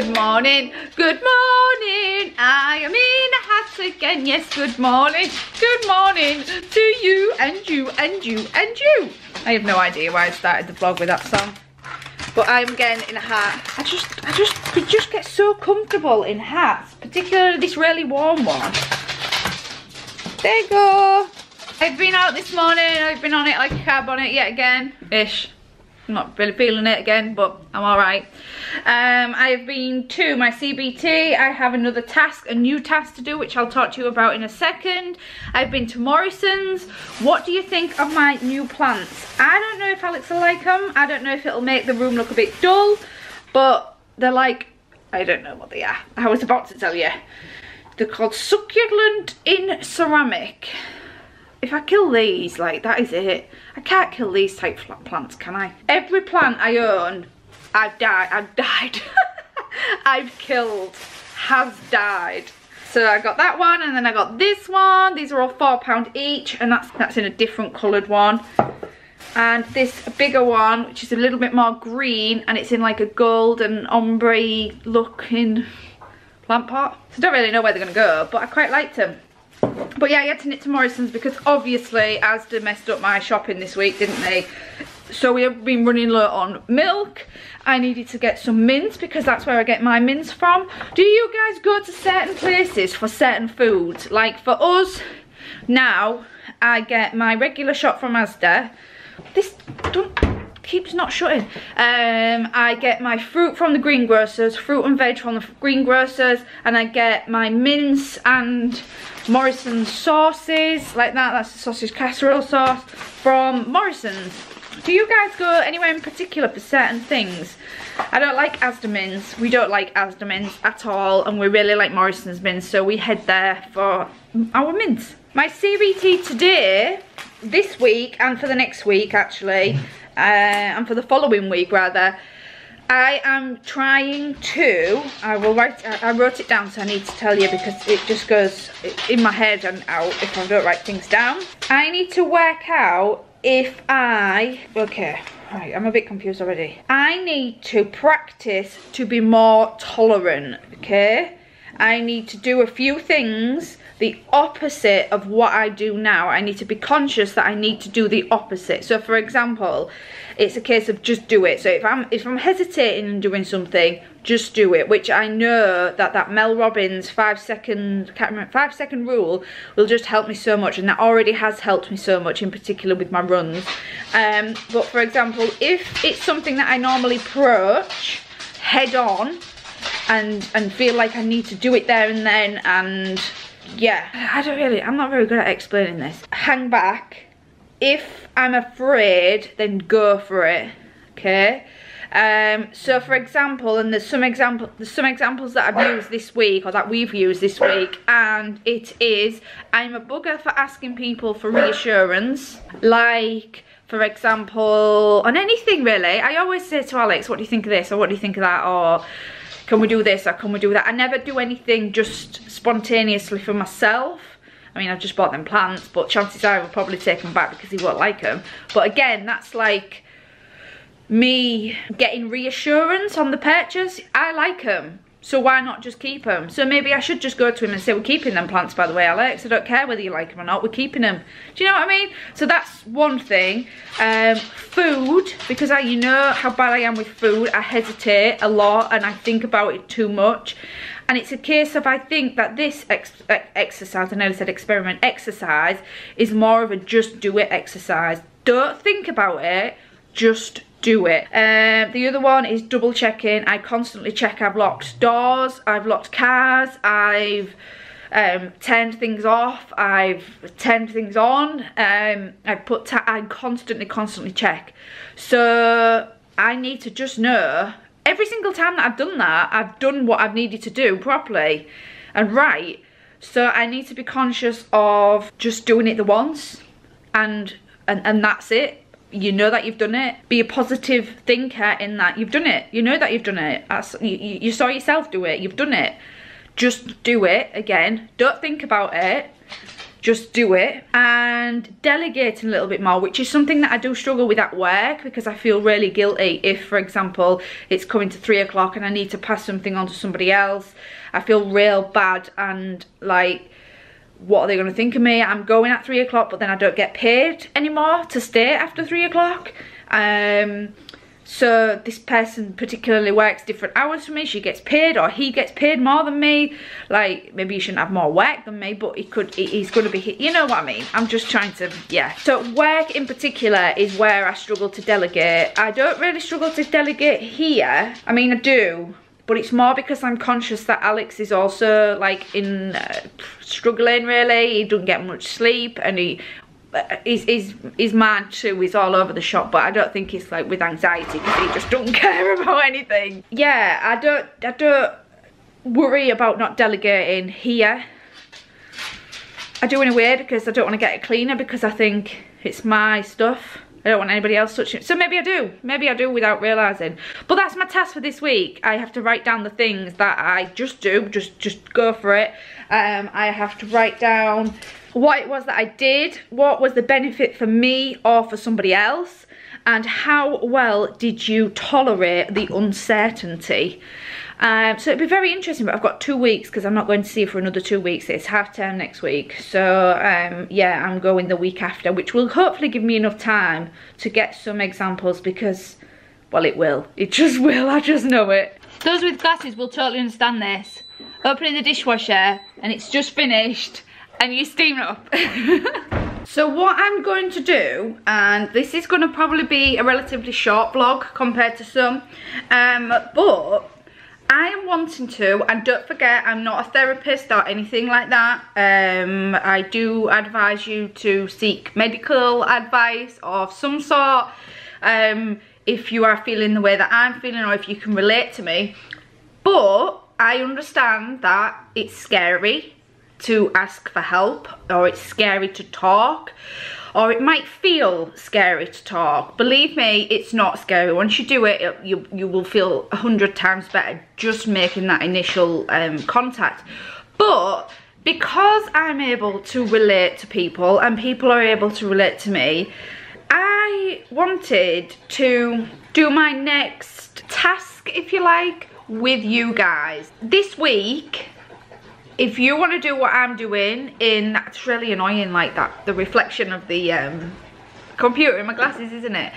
Good morning, good morning. I am in a hat again. Yes, good morning, good morning to you and you and you and you. I have no idea why I started the vlog with that song. But I'm getting in a hat. I just, I just, we just get so comfortable in hats, particularly this really warm one. There you go. I've been out this morning. I've been on it like a cab on it yet again, ish. I'm not really feeling it again, but I'm all right. Um, I've been to my CBT. I have another task, a new task to do, which I'll talk to you about in a second. I've been to Morrison's. What do you think of my new plants? I don't know if Alex will like them. I don't know if it'll make the room look a bit dull, but they're like, I don't know what they are. I was about to tell you. They're called succulent in ceramic if I kill these, like, that is it. I can't kill these type plants, can I? Every plant I own, I've died, I've died. I've killed, has died. So I got that one, and then I got this one. These are all four pound each, and that's, that's in a different coloured one. And this bigger one, which is a little bit more green, and it's in like a gold and ombre looking plant pot. So I don't really know where they're gonna go, but I quite liked them. But yeah, I had to knit to Morrison's because obviously Asda messed up my shopping this week, didn't they? So we have been running low on milk. I needed to get some mince because that's where I get my mince from. Do you guys go to certain places for certain foods? Like for us, now I get my regular shop from Asda. This don't keeps not shutting. Um, I get my fruit from the greengrocers, fruit and veg from the greengrocers, and I get my mince and Morrison's sauces, like that. That's the sausage casserole sauce from Morrison's. Do you guys go anywhere in particular for certain things? I don't like Asda mince. We don't like Asda mince at all, and we really like Morrison's mince, so we head there for our mince. My CBT today, this week, and for the next week actually, uh, and for the following week rather, I am trying to, I will write, I wrote it down so I need to tell you because it just goes in my head and out if I don't write things down. I need to work out if I, okay, right, I'm a bit confused already. I need to practice to be more tolerant, okay? I need to do a few things the opposite of what I do now. I need to be conscious that I need to do the opposite. So for example, it's a case of just do it. So if I'm if I'm hesitating and doing something, just do it. Which I know that that Mel Robbins five second can't remember five second rule will just help me so much, and that already has helped me so much, in particular with my runs. Um, but for example, if it's something that I normally approach head on and and feel like I need to do it there and then and yeah, I don't really, I'm not very good at explaining this. Hang back. If I'm afraid, then go for it, okay? Um, so for example, and there's some example, there's some examples that I've used this week or that we've used this week, and it is I'm a bugger for asking people for reassurance, like for example, on anything really. I always say to Alex, what do you think of this or what do you think of that or can we do this or can we do that? I never do anything just spontaneously for myself. I mean, I've just bought them plants, but chances are I will probably take them back because he won't like them. But again, that's like me getting reassurance on the purchase. I like them. So why not just keep them? So maybe I should just go to him and say, we're keeping them plants, by the way, Alex. I don't care whether you like them or not. We're keeping them. Do you know what I mean? So that's one thing. Um, food, because I, you know how bad I am with food. I hesitate a lot and I think about it too much. And it's a case of, I think that this ex exercise, I know I said experiment, exercise is more of a just do it exercise. Don't think about it, just do it. Um, the other one is double checking. I constantly check I've locked doors, I've locked cars, I've um, turned things off, I've turned things on, um, I've put, I constantly, constantly check. So I need to just know, every single time that I've done that, I've done what I've needed to do properly and right. So I need to be conscious of just doing it the once and, and, and that's it you know that you've done it. Be a positive thinker in that you've done it. You know that you've done it. You, you saw yourself do it. You've done it. Just do it again. Don't think about it. Just do it. And delegating a little bit more which is something that I do struggle with at work because I feel really guilty if for example it's coming to three o'clock and I need to pass something on to somebody else. I feel real bad and like what are they going to think of me? I'm going at three o'clock but then I don't get paid anymore to stay after three o'clock. Um so this person particularly works different hours from me. She gets paid or he gets paid more than me. Like maybe he shouldn't have more work than me but he could he's going to be hit you know what i mean? I'm just trying to yeah. So work in particular is where i struggle to delegate. I don't really struggle to delegate here. I mean i do but it's more because I'm conscious that Alex is also like in uh, struggling really. He doesn't get much sleep and he his, his, his mind too is all over the shop but I don't think it's like with anxiety because he just don't care about anything. Yeah I don't I don't worry about not delegating here. I do in a way because I don't want to get it cleaner because I think it's my stuff I don't want anybody else touching it. So maybe I do. Maybe I do without realising. But that's my task for this week. I have to write down the things that I just do. Just just go for it. Um, I have to write down what it was that I did, what was the benefit for me or for somebody else, and how well did you tolerate the uncertainty. Um, so it'd be very interesting, but I've got two weeks because I'm not going to see for another two weeks. It's half term next week. So um, yeah, I'm going the week after, which will hopefully give me enough time to get some examples because, well, it will. It just will, I just know it. Those with glasses will totally understand this. Opening the dishwasher and it's just finished and you steam it up. so what I'm going to do, and this is going to probably be a relatively short vlog compared to some, um, but I am wanting to, and don't forget, I'm not a therapist or anything like that. Um, I do advise you to seek medical advice of some sort um, if you are feeling the way that I'm feeling or if you can relate to me. But I understand that it's scary to ask for help or it's scary to talk or it might feel scary to talk. Believe me, it's not scary. Once you do it, you, you will feel a hundred times better just making that initial um, contact. But because I'm able to relate to people and people are able to relate to me, I wanted to do my next task, if you like, with you guys. This week, if you want to do what I'm doing in, that's really annoying like that, the reflection of the um, computer in my glasses, isn't it?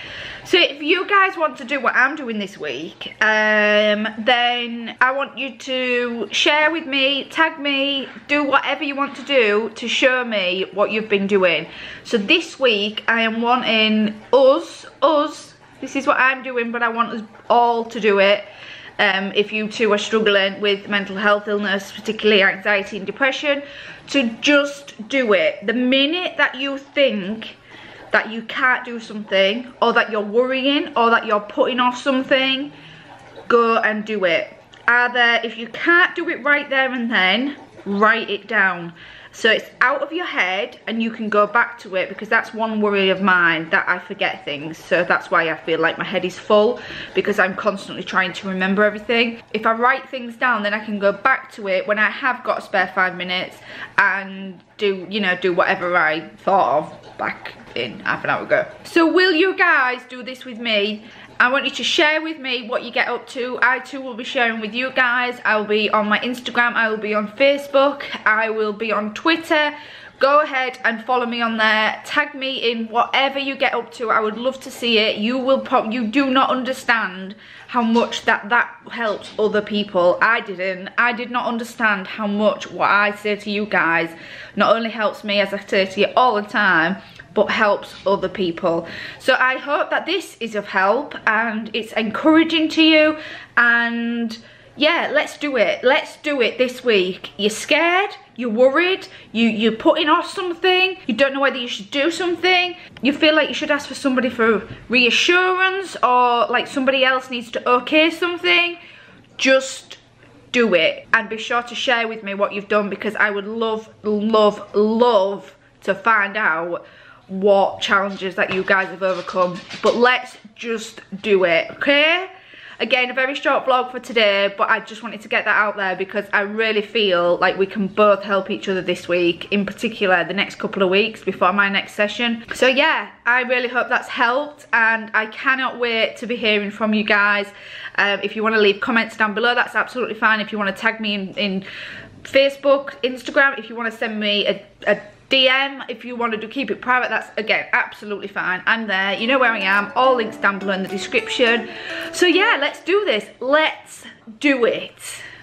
So if you guys want to do what I'm doing this week, um, then I want you to share with me, tag me, do whatever you want to do to show me what you've been doing. So this week I am wanting us, us, this is what I'm doing, but I want us all to do it um, if you too are struggling with mental health illness, particularly anxiety and depression, to just do it. The minute that you think that you can't do something, or that you're worrying, or that you're putting off something, go and do it. Either if you can't do it right there and then, write it down. So it's out of your head and you can go back to it because that's one worry of mine that I forget things. So that's why I feel like my head is full because I'm constantly trying to remember everything. If I write things down then I can go back to it when I have got a spare five minutes and do, you know, do whatever I thought of back in half an hour ago. So will you guys do this with me? I want you to share with me what you get up to. I too will be sharing with you guys. I will be on my Instagram. I will be on Facebook. I will be on Twitter. Go ahead and follow me on there. Tag me in whatever you get up to. I would love to see it. You will pop. You do not understand how much that that helps other people. I didn't. I did not understand how much what I say to you guys not only helps me as I say to you all the time, but helps other people. So I hope that this is of help and it's encouraging to you and yeah, let's do it. Let's do it this week. You're scared, you're worried, you, you're putting off something, you don't know whether you should do something, you feel like you should ask for somebody for reassurance or like somebody else needs to okay something, just do it. And be sure to share with me what you've done because I would love, love, love to find out what challenges that you guys have overcome. But let's just do it, okay? Again, a very short vlog for today, but I just wanted to get that out there because I really feel like we can both help each other this week, in particular the next couple of weeks before my next session. So yeah, I really hope that's helped and I cannot wait to be hearing from you guys. Um, if you want to leave comments down below, that's absolutely fine. If you want to tag me in, in Facebook, Instagram, if you want to send me a, a DM if you wanted to keep it private that's again absolutely fine. I'm there you know where I am all links down below in the description. So yeah let's do this. Let's do it